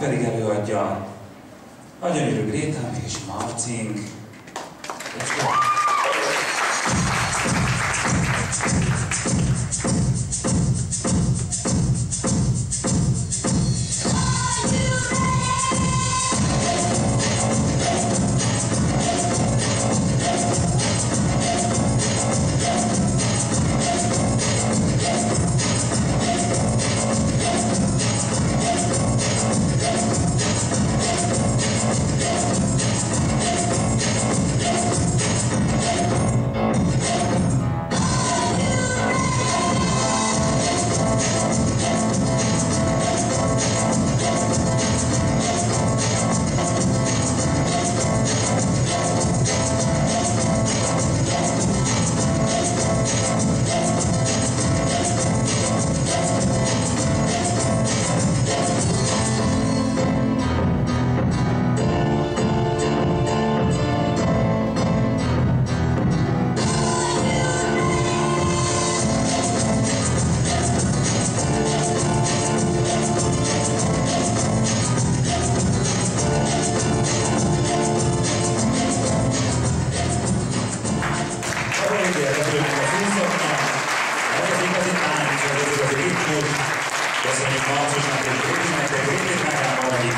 pedig előadja a gyönyörű Grétánk és Marcink. Let's go! Köszönjük Marcosnak és Gyurinek, hogy itt megállom,